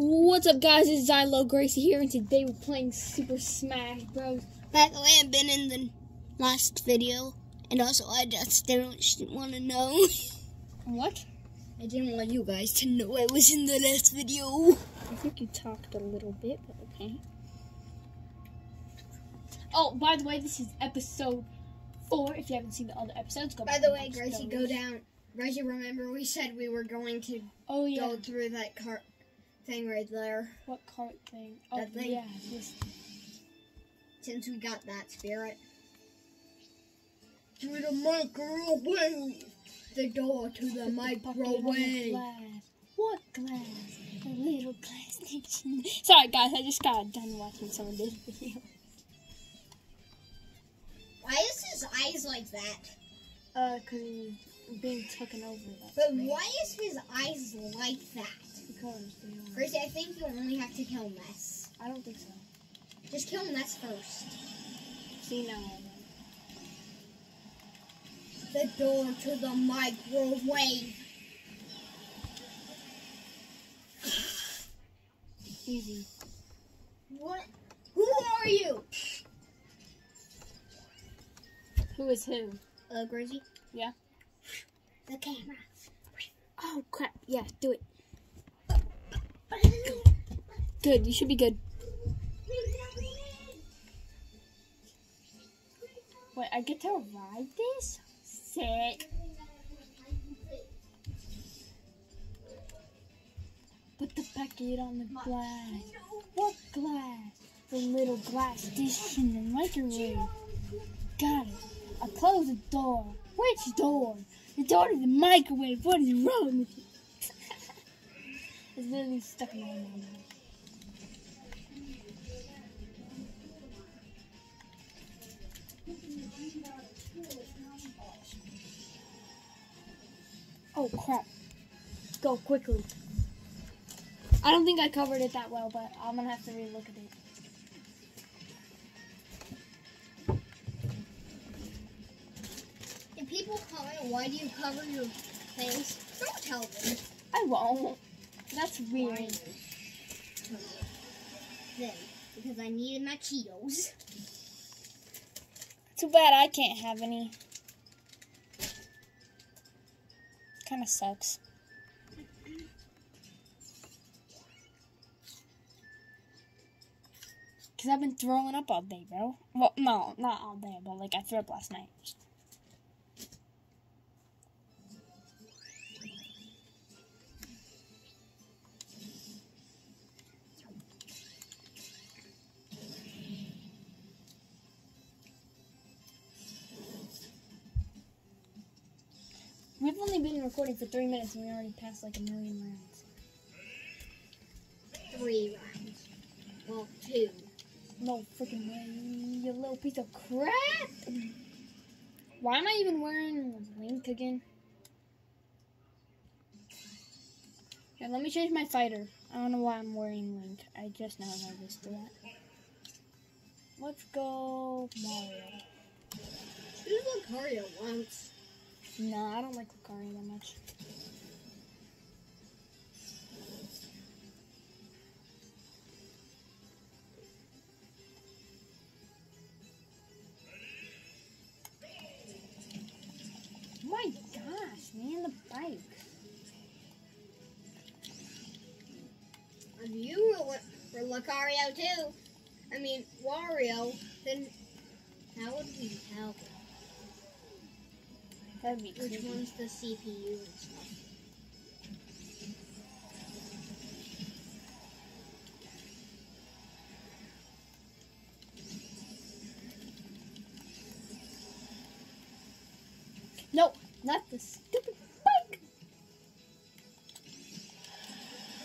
What's up, guys? It's Zylo Gracie here, and today we're playing Super Smash Bros. By the way, I've been in the last video, and also I just didn't want to know. What? I didn't want you guys to know I was in the last video. I think you talked a little bit, but okay. Oh, by the way, this is episode four. If you haven't seen the other episodes, go By the way, Gracie, those. go down. Gracie, remember we said we were going to Oh yeah, go through that cart thing right there. what cart thing? Oh That thing. yeah, this. Since we got that spirit. To the microwave. The door to the Put the bucket microwave. glass. What glass? A little glass station. Sorry, guys, I just got done watching some of this video. Why is his eyes like that? Uh, cause he's being taken over. But why is his eyes like that? Because they are. Gracie, I think you only have to kill Ness. I don't think so. Just kill Ness first. See know. The door to the microwave. Easy. What? Who are you? Who is who? Uh, Gracie? Yeah. The camera. Oh crap! Yeah, do it. Good. You should be good. Wait, I get to ride this? Sick. Put the packet on the glass. What glass? The little glass dish in the microwave. Got it. I close the door. Which door? The door to the microwave. What is wrong with you? It's literally stuck in my mind. Oh crap. Go quickly. I don't think I covered it that well, but I'm gonna have to relook at it. If people comment, why do you cover your face? Don't tell them. I won't. That's weird. Then, because I needed my Cheetos. Too bad I can't have any. Kind of sucks. Cause I've been throwing up all day, bro. Well, no, not all day, but like I threw up last night. Only been recording for three minutes and we already passed like a million rounds. Three rounds. Well, two. No freaking way, you little piece of crap! Why am I even wearing Link again? Here, let me change my fighter. I don't know why I'm wearing Link. I just now noticed that. Let's go Mario. Choose Lucario once. No, I don't like Lucario that much. Oh my gosh, man, the bike. If you were, were Lucario too, I mean Wario, then how would we tell That'd be which creepy. one's the CPU and stuff? No, not the stupid bike.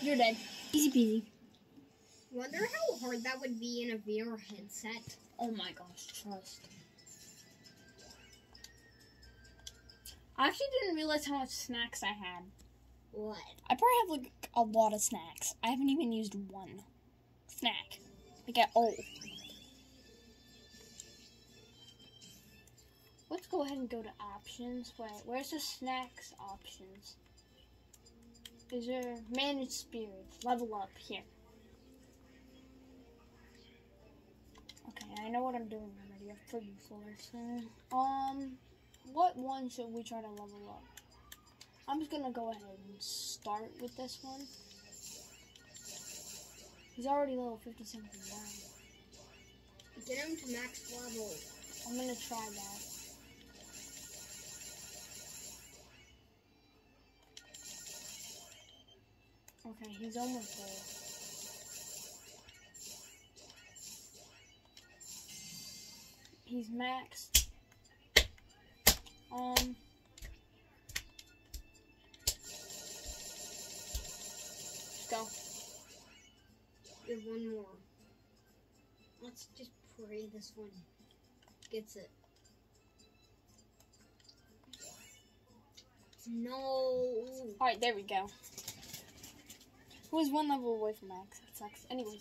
You're dead. Easy peasy. Wonder how hard that would be in a VR headset. Oh my gosh, trust. I actually didn't realize how much snacks I had. What? I probably have like a lot of snacks. I haven't even used one snack. Like at all. Let's go ahead and go to options. Wait, where's the snacks options? Is there manage spirits? Level up here. Okay, I know what I'm doing already. I'm put you. Um, what one should we try to level up? I'm just gonna go ahead and start with this one. He's already level 50 something down. Get him to max level. I'm gonna try that. Okay, he's almost there. He's maxed. Um. Go. Give one more. Let's just pray this one gets it. No. Alright, there we go. Who was one level away from max? That sucks. Anyways,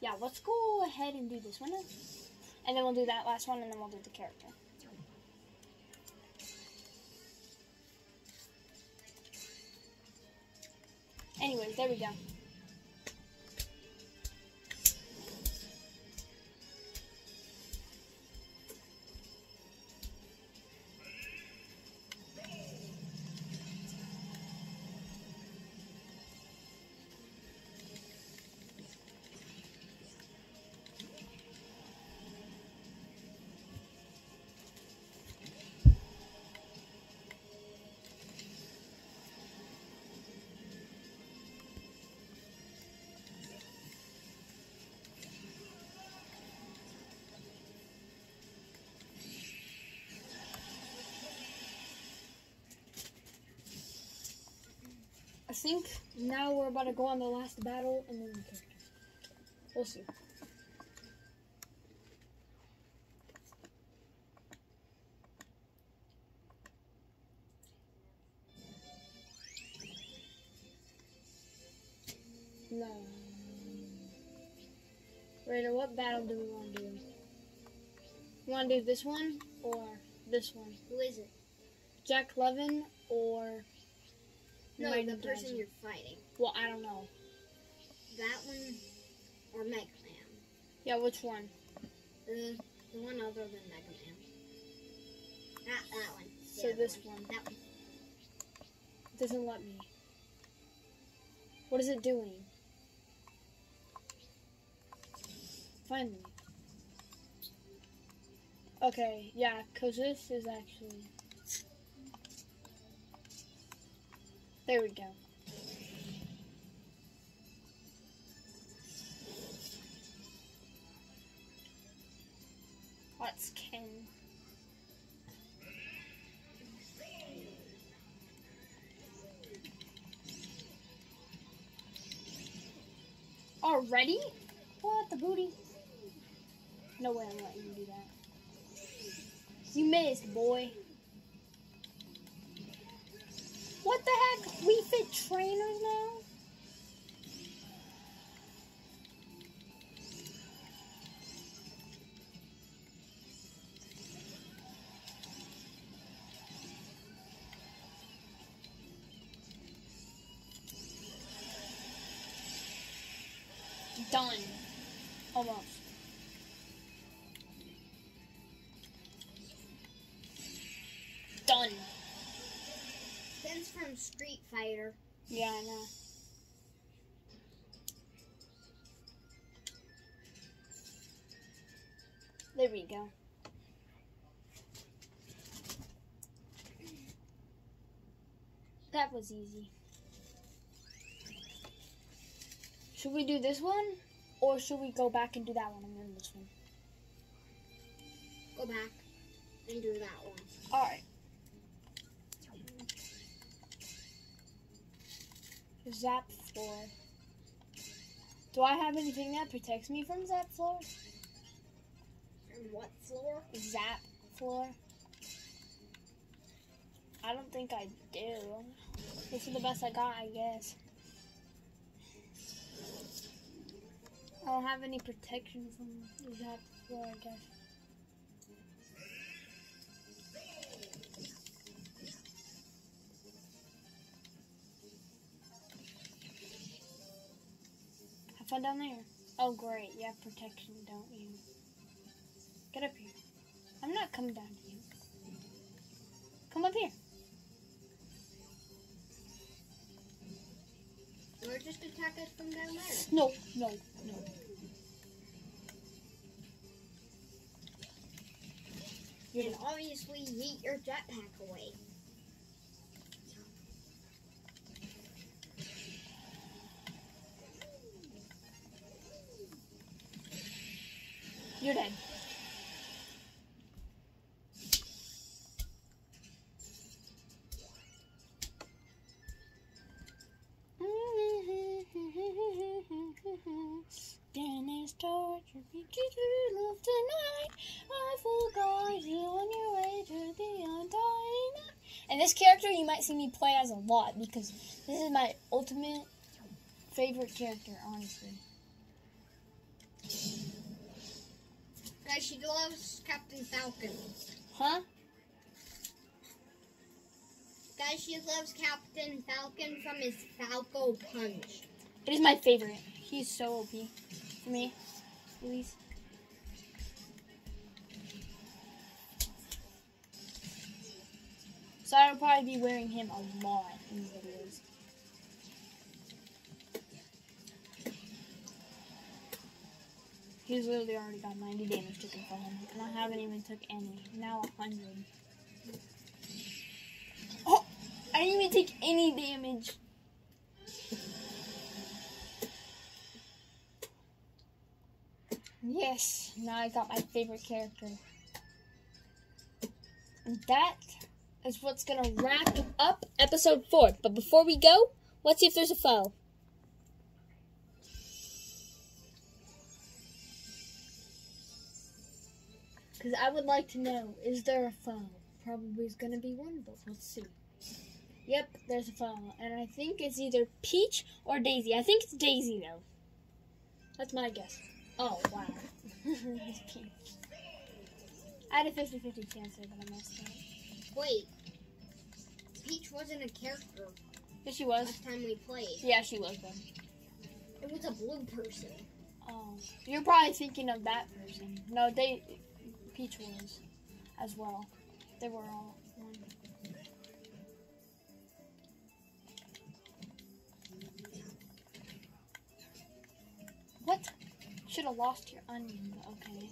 yeah, let's go ahead and do this one. And then we'll do that last one, and then we'll do the character. Anyways, there we go. I think now we're about to go on the last battle, and then the character. We'll see. No. Raider, what battle do we want to do? You want to do this one or this one? Who is it? Jack Levin or No, the person you're fighting. Well, I don't know. That one or Mega Man. Yeah, which one? The, the one other than Mega Man. Not that one. So this one. That one. It doesn't let me. What is it doing? Finally. Okay, yeah, because this is actually. There we go. What's Ken? Already? What the booty? No way I'm letting you do that. You missed, boy. What the heck? We fit trainers now? Done. Almost. From Street Fighter. Yeah, I know. There we go. That was easy. Should we do this one? Or should we go back and do that one and then this one? Go back and do that one. Alright. Zap floor. Do I have anything that protects me from zap floor? And what floor? Zap floor? I don't think I do. This is the best I got, I guess. I don't have any protection from zap floor, I guess. Fun down there. Oh, great. You have protection, don't you? Get up here. I'm not coming down to you. Come up here. Or just attack us from down there. No, no, no. You can obviously yeet your jetpack away. You're dead. Dennis tortured me to love tonight. I forgot you on your way to the undying. And this character you might see me play as a lot because this is my ultimate favorite character, honestly. Guys, she loves Captain Falcon. Huh? Guys, she loves Captain Falcon from his Falcon Punch. It is my favorite. He's so OP for me, at least. So I'll probably be wearing him a lot in the videos. He's literally already got 90 damage taken from him, and I haven't even took any. Now 100. Oh! I didn't even take any damage. Yes, now I got my favorite character. And that is what's gonna wrap up episode four. But before we go, let's see if there's a foe. Because I would like to know, is there a foe? Probably is gonna be one, but let's see. Yep, there's a foe. And I think it's either Peach or Daisy. I think it's Daisy, though. That's my guess. Oh, wow. it's Peach. I had a 50 50 chance there, but I messed up. Wait. Peach wasn't a character Yes, she was. last time we played. Yeah, she was, though. It was a blue person. Oh, you're probably thinking of that person. No, they. Peach was as well. They were all one. What? Should have lost your onion, but okay.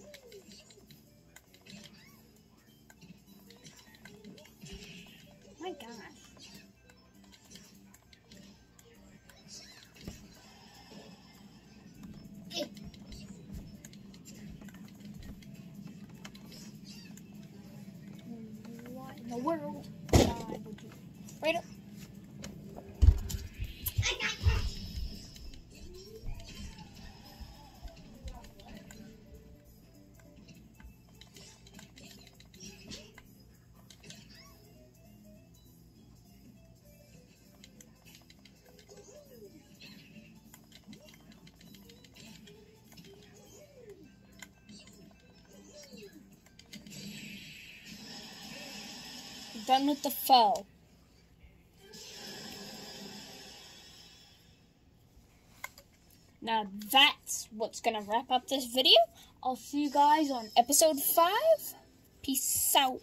My gosh. The world? Right up. Done with the foe. Now that's what's gonna wrap up this video. I'll see you guys on episode 5. Peace out.